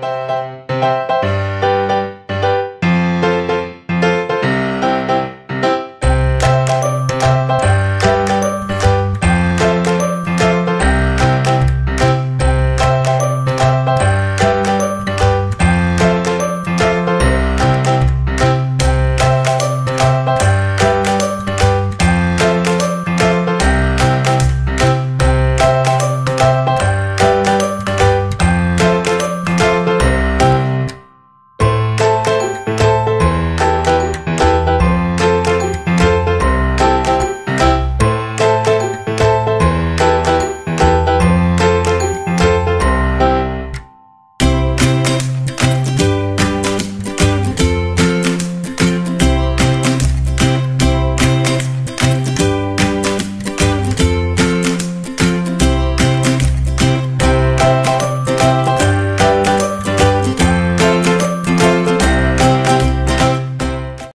Bye.